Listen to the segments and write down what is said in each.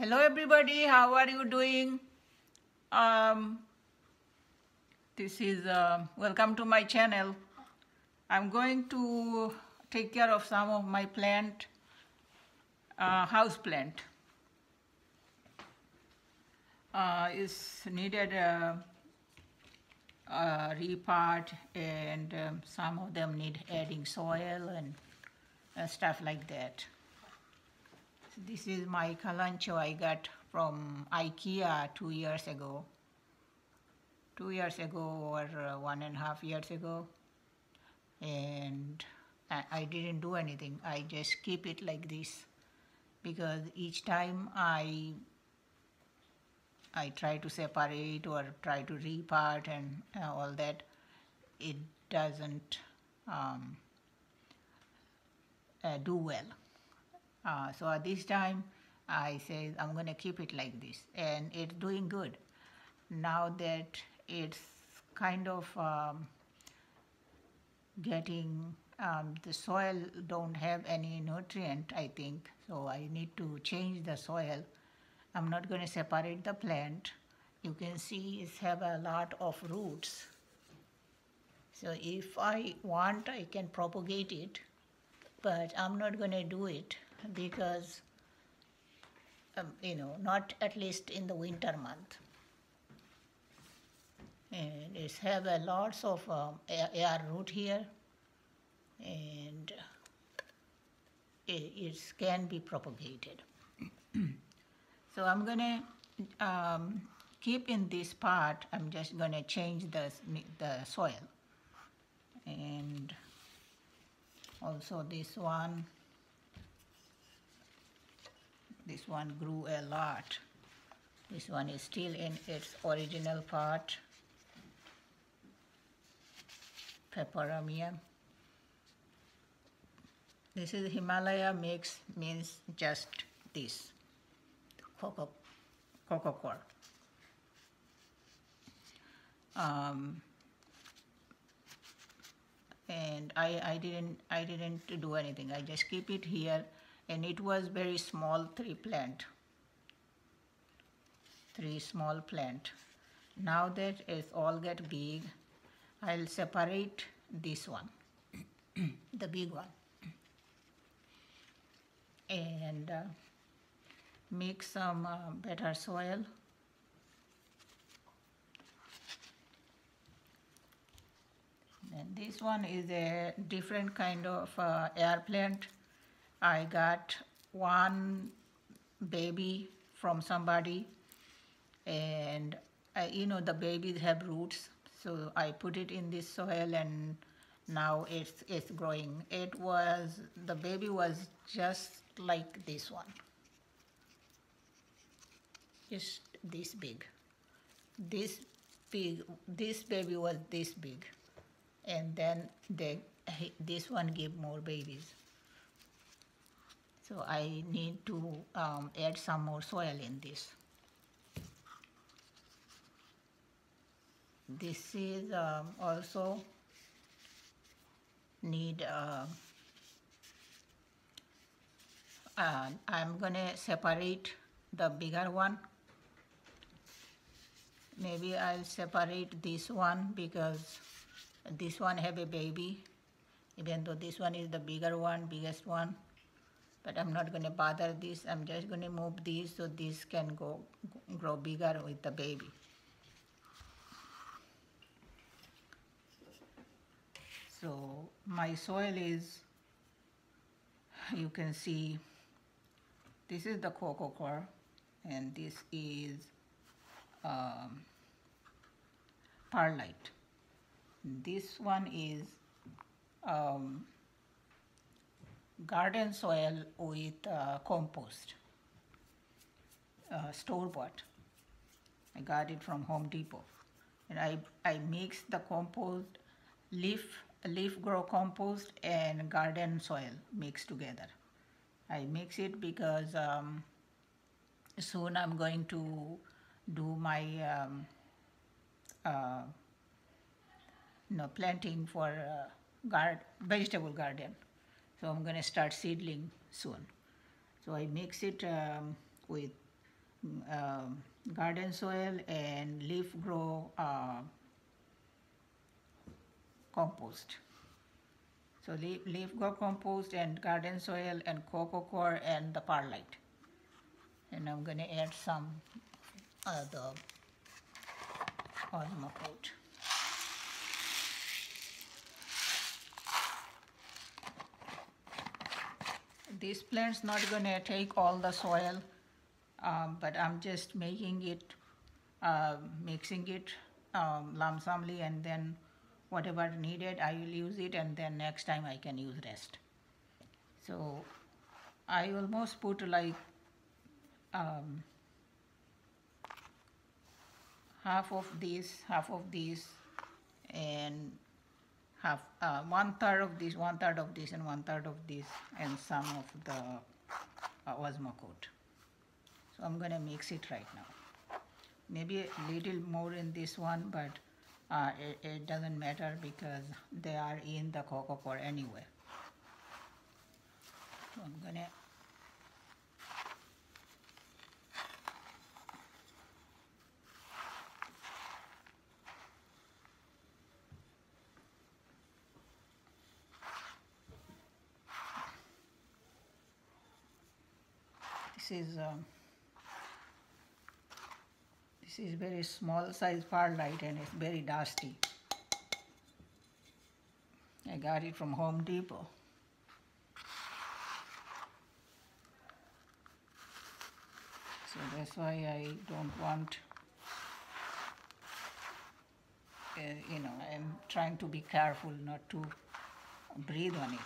Hello everybody, how are you doing? Um, this is, uh, welcome to my channel. I'm going to take care of some of my plant, uh, house plant. Uh, is needed uh, uh, repot and um, some of them need adding soil and uh, stuff like that. This is my kalanchoe I got from IKEA two years ago. Two years ago or uh, one and a half years ago. And I, I didn't do anything. I just keep it like this because each time I I try to separate or try to repart and uh, all that, it doesn't um, uh, do well. Uh, so at this time, I say I'm going to keep it like this, and it's doing good. Now that it's kind of um, getting um, the soil don't have any nutrient, I think, so I need to change the soil. I'm not going to separate the plant. You can see it have a lot of roots. So if I want, I can propagate it, but I'm not going to do it because, um, you know, not at least in the winter month. And it's have a lots of um, air, root here, and it, it can be propagated. so I'm gonna um, keep in this part. I'm just gonna change the the soil, and also this one this one grew a lot. This one is still in its original part. Peperomia this is Himalaya mix means just this. Cocoa coco coir um, and I, I didn't I didn't do anything. I just keep it here and it was very small three plant. Three small plant. Now that it's all get big I'll separate this one the big one. And uh, make some uh, better soil. And this one is a different kind of uh, air plant I got one baby from somebody and I, you know the babies have roots so I put it in this soil and now it's it's growing. It was the baby was just like this one. Just this big. This big this baby was this big. And then they this one gave more babies so I need to um, add some more soil in this. This is um, also need, uh, uh, I'm gonna separate the bigger one. Maybe I'll separate this one because this one have a baby, even though this one is the bigger one, biggest one but I'm not going to bother this. I'm just going to move these so this can go grow bigger with the baby. So my soil is, you can see, this is the coco coir and this is um, perlite. This one is um, garden soil with uh, compost, uh, store-bought. I got it from Home Depot. And I, I mix the compost, leaf, leaf grow compost and garden soil mixed together. I mix it because um, soon I'm going to do my um, uh, you know, planting for uh, guard, vegetable garden. So I'm going to start seedling soon. So I mix it um, with um, garden soil and leaf grow uh, compost. So leaf, leaf grow compost and garden soil and coco coir and the perlite. And I'm gonna add some uh, the osmocote. This plant's not gonna take all the soil, um, but I'm just making it, uh, mixing it um, lump sumly and then whatever needed, I will use it and then next time I can use rest. So I almost put like um, half of this, half of this, and half uh, one third of this, one third of this, and one third of this, and some of the uh, Osmocote. So I'm gonna mix it right now. Maybe a little more in this one, but uh, it, it doesn't matter because they are in the coco coir anyway. So I'm gonna this is um, this is very small size perlite and it's very dusty. I got it from Home Depot. So that's why I don't want, uh, you know, I'm trying to be careful not to breathe on it.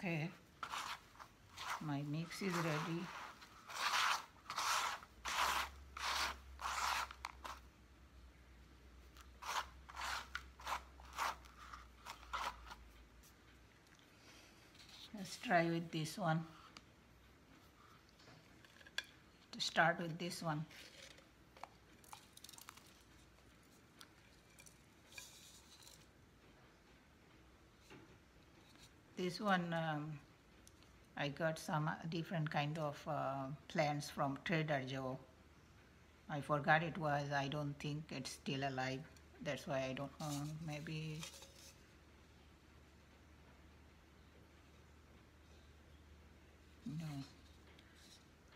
Okay, my ready. Let's try with this one. To start with this one. This one, um, I got some uh, different kind of uh, plants from Trader Joe. I forgot it was, I don't think it's still alive. That's why I don't know, maybe. No.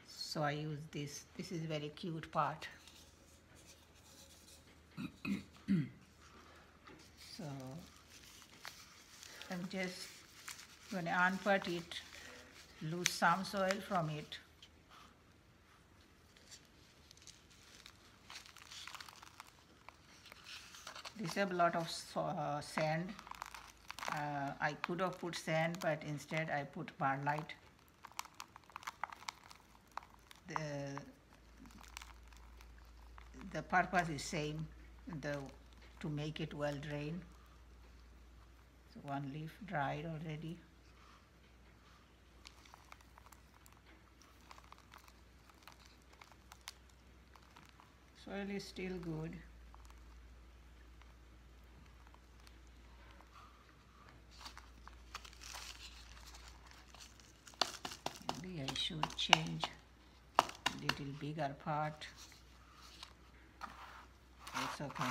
So I use this, this is very cute part. so I'm just going to unput it, lose some soil from it. This have a lot of uh, sand. Uh, I could have put sand, but instead I put perlite. The, the purpose is same, the, to make it well drained. So one leaf dried already. Soil is still good. Maybe I should change a little bigger part. It's okay.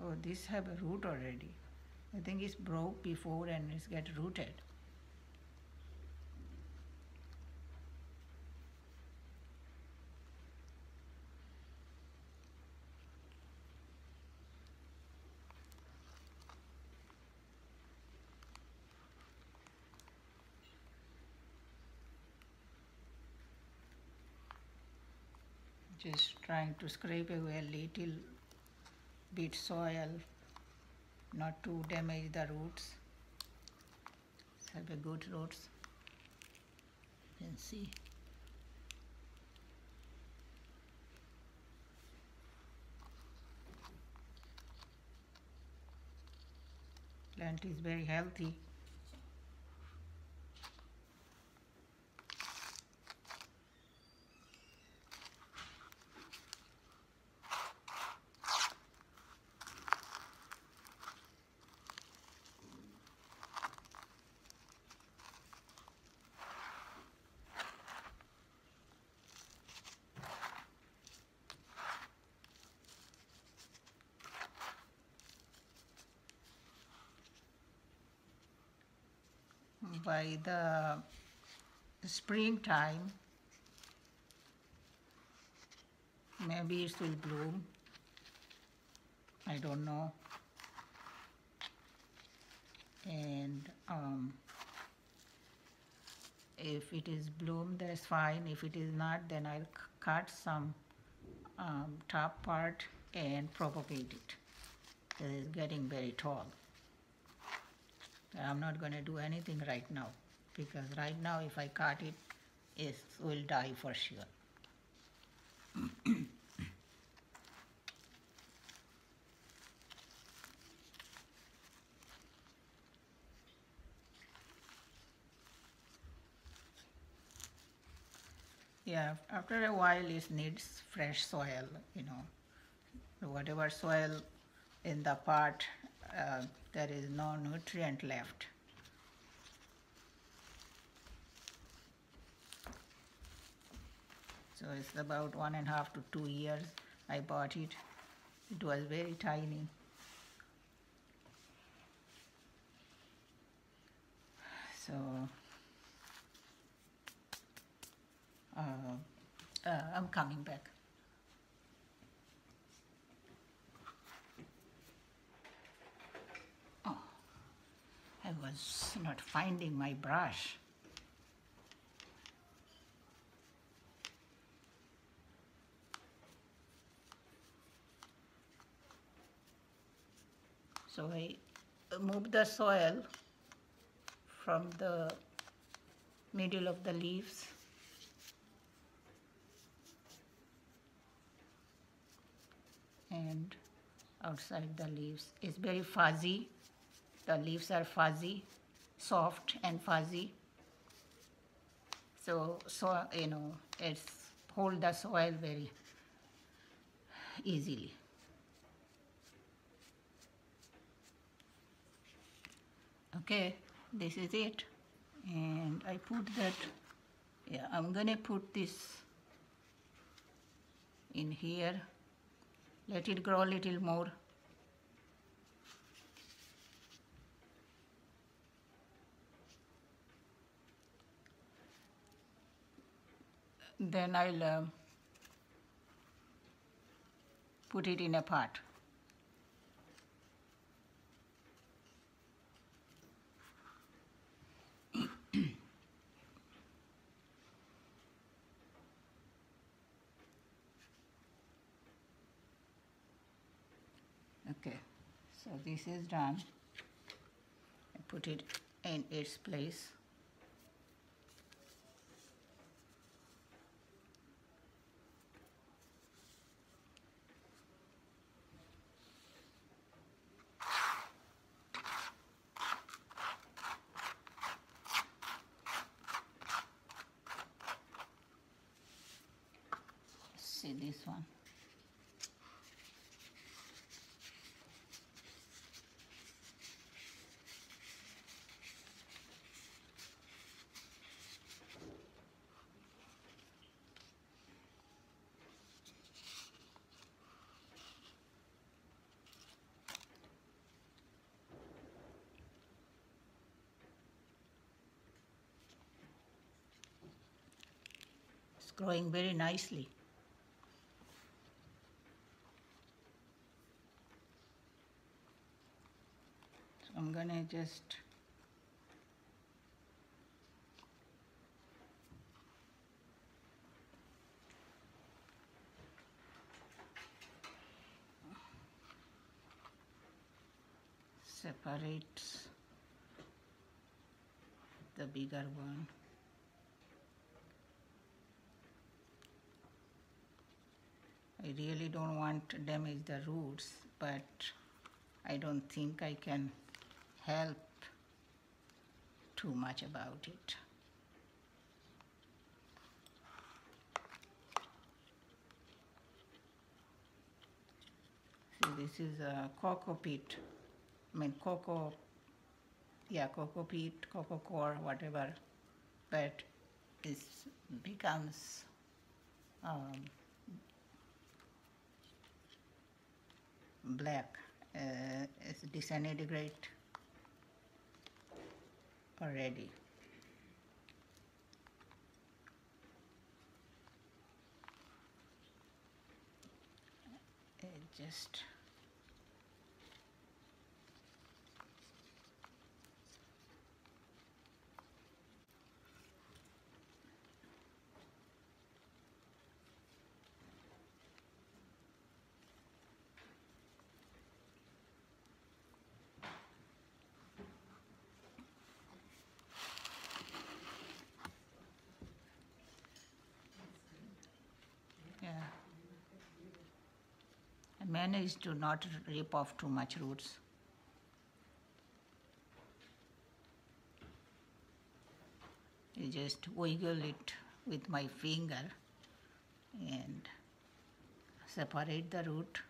Oh, this have a root already. I think it's broke before and it's get rooted. Just trying to scrape away a little bit soil, not to damage the roots. Have a good roots. You can see. Plant is very healthy. By the springtime, maybe it will bloom. I don't know. And um, if it is bloom, that's fine. If it is not, then I'll cut some um, top part and propagate it. It is getting very tall. I'm not going to do anything right now because right now if I cut it, it will die for sure. Yeah, after a while it needs fresh soil, you know. Whatever soil in the pot, uh, there is no nutrient left. So it's about one and a half to two years I bought it. It was very tiny. So uh, uh, I'm coming back. I was not finding my brush. So I move the soil from the middle of the leaves and outside the leaves. It's very fuzzy. The leaves are fuzzy, soft and fuzzy. So, so you know, it's hold the soil very easily. Okay, this is it. And I put that, yeah, I'm gonna put this in here. Let it grow a little more. Then I'll uh, put it in a pot. Okay, so this is done. I put it in its place. Growing very nicely. So I'm gonna just separate the bigger one. I really don't want to damage the roots, but I don't think I can help too much about it. See, this is a cocoa peat. I mean, cocoa, yeah, cocoa peat, coco coir, whatever, but it becomes um, black. Uh, it's disintegrate already. It just Yeah. I managed to not rip off too much roots. You just wiggle it with my finger and separate the root.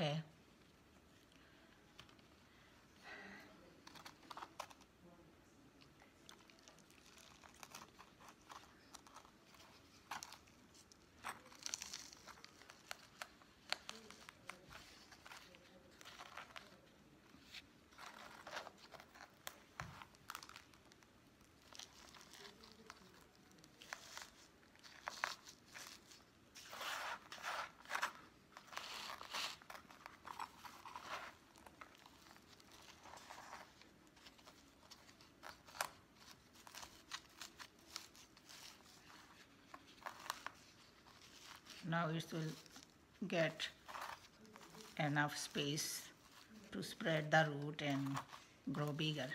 Okay. Now it will get enough space to spread the root and grow bigger.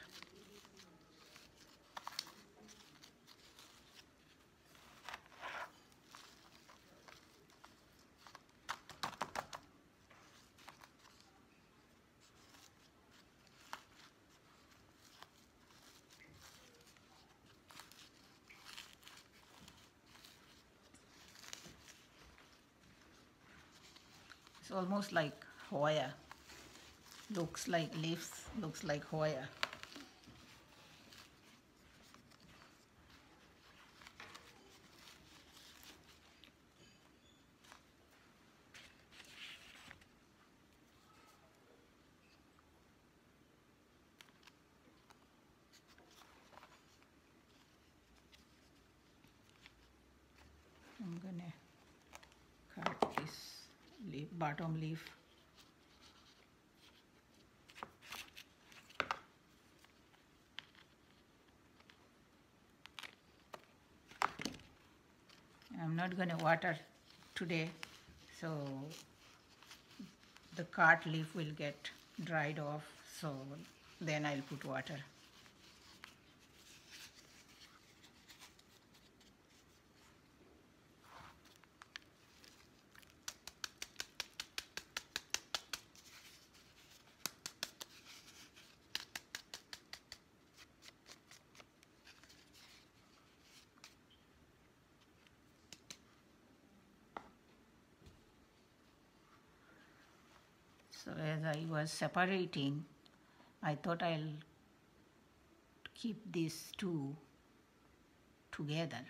It's almost like Hoya. Looks like leaves, looks like Hoya. I'm gonna cut this leaf, bottom leaf. Not gonna water today, so the cart leaf will get dried off, so then I'll put water. So as I was separating, I thought I'll keep these two together.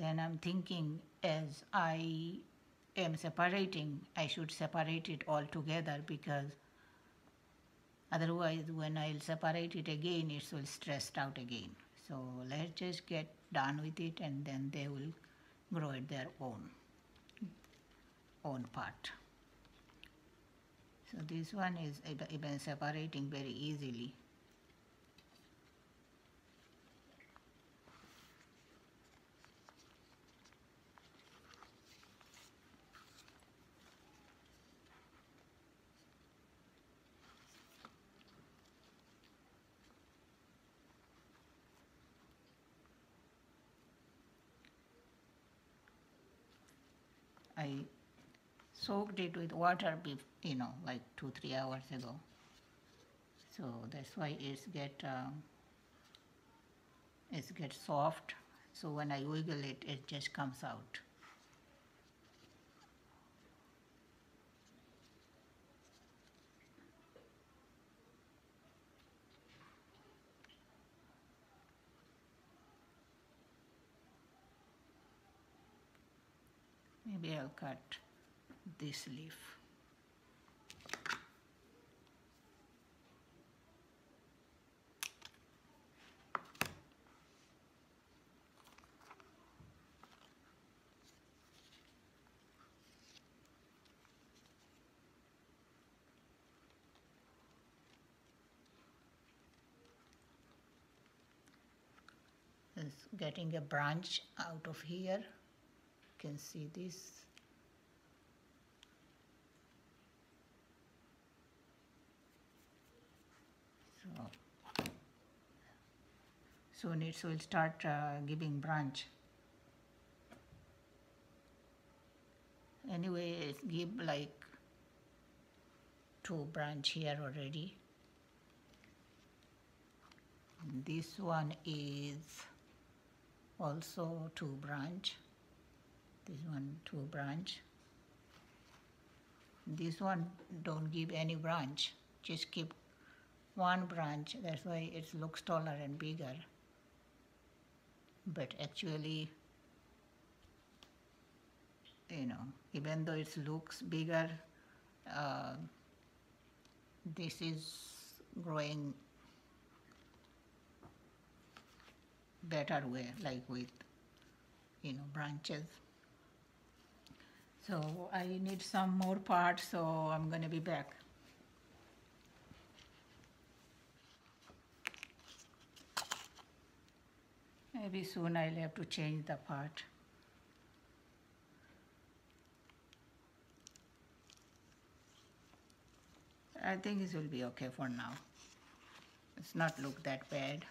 Then I'm thinking as I am separating, I should separate it all together because otherwise when I'll separate it again, it will stressed out again. So let's just get done with it and then they will grow at their own own part. So this one is even separating very easily. I soaked it with water, you know, like two three hours ago. So that's why it's get um, it's get soft. So when I wiggle it, it just comes out. Maybe I'll cut this leaf. Getting a branch out of here. You can see this. So soon it will start uh, giving branch. Anyway, it give like two branch here already. This one is also two branch. This one two branch. This one don't give any branch, just keep one branch. That's why it looks taller and bigger. But actually, you know, even though it looks bigger, uh, this is growing better way, like with, you know, branches. So I need some more parts, so I'm gonna be back. Maybe soon I'll have to change the part. I think this will be okay for now. It's not look that bad.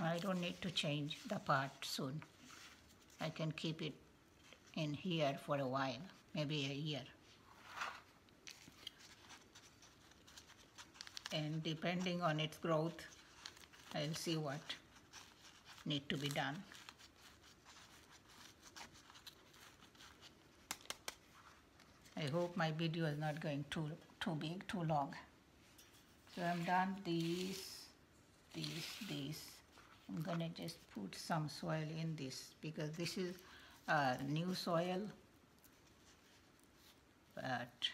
I don't need to change the part soon. I can keep it in here for a while, maybe a year. And depending on its growth, I'll see what need to be done. I hope my video is not going too too big, too long. So I'm done these, these, these. I'm gonna just put some soil in this because this is uh, new soil. But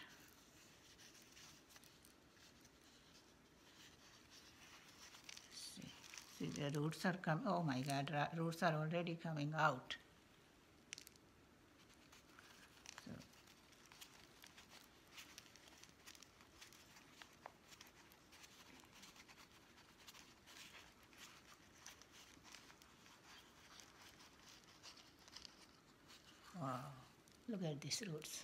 see, see The roots are coming, oh my God, roots are already coming out. So, Wow, look at these.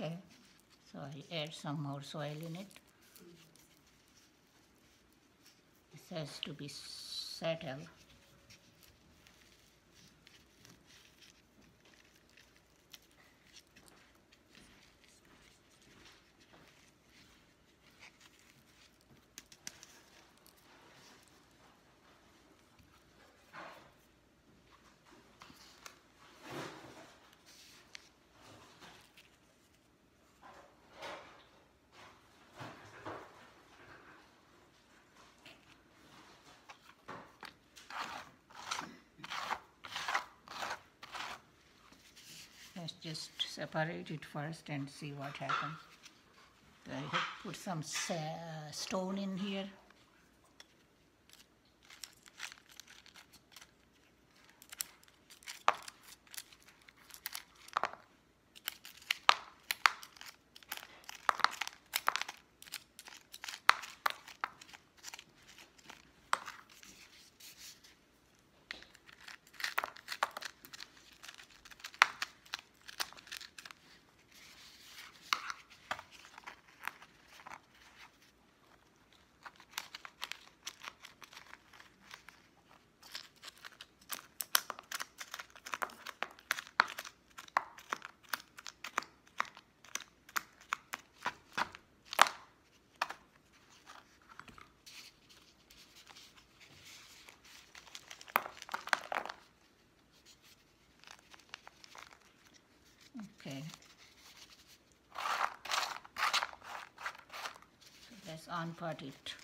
Okay, so I add some more soil in it. This has to be settled. Let's just separate it first and see what happens. I have put some stone in here. Okay. So let's unput it.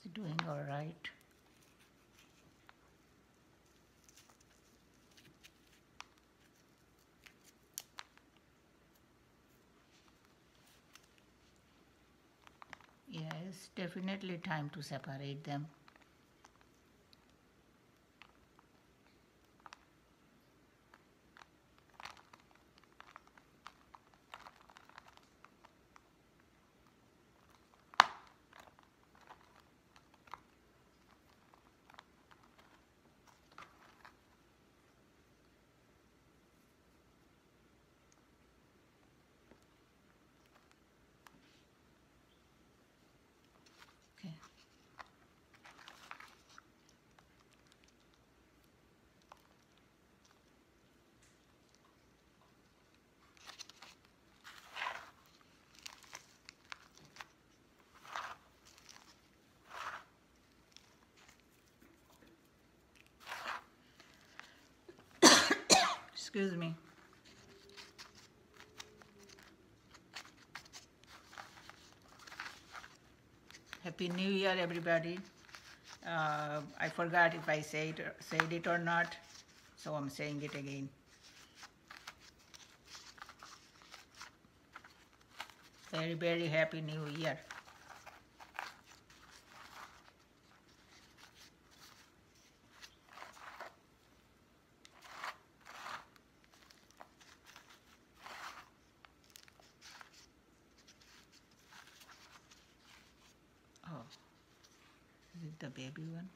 Is it doing all right? Yeah, it's definitely time to separate them. Okay. Excuse me. Happy New Year, everybody. Uh, I forgot if I say it, said it or not, so I'm saying it again. Very, very happy New Year. Oh, the baby one?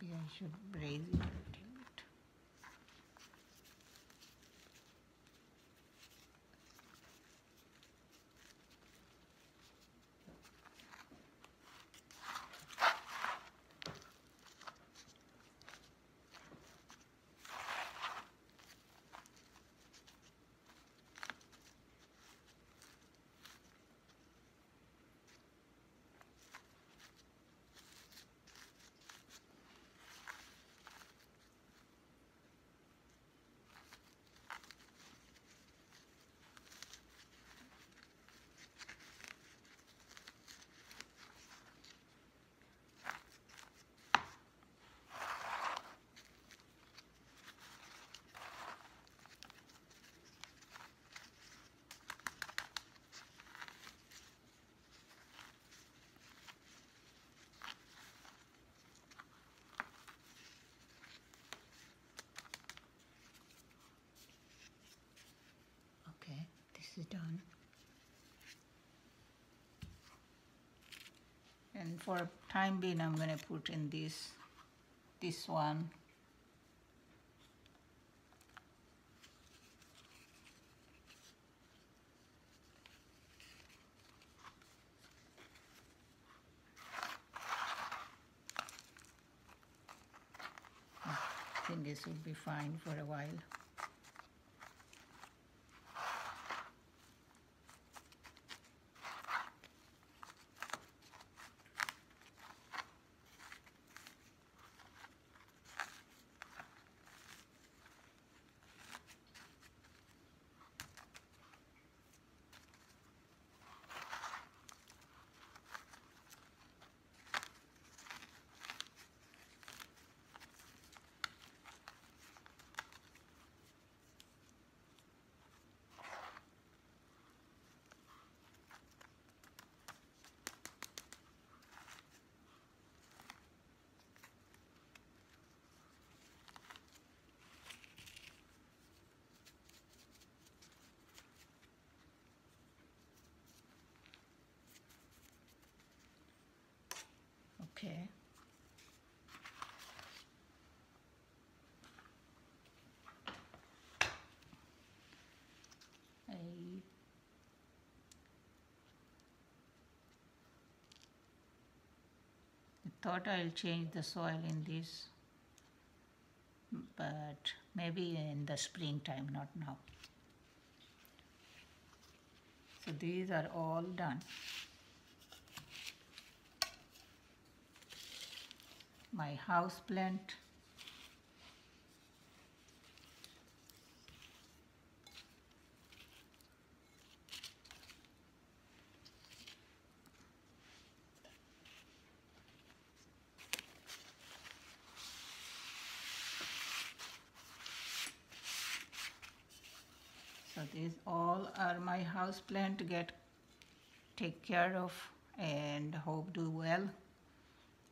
Maybe I should raise it a little bit. Okay, this is done. And for time being, I'm gonna put in this, this one. I think this will be fine for a while. Okay. I thought I'll change the soil in this, but maybe in the springtime, not now. So these are all done. my house plant. So these are my house plant to get take care of and hope do well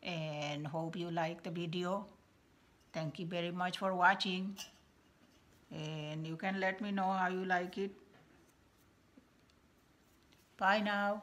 and hope you like the video. Thank you very much for watching and you can let me know how you like it. Bye now.